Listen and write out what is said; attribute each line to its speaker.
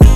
Speaker 1: Música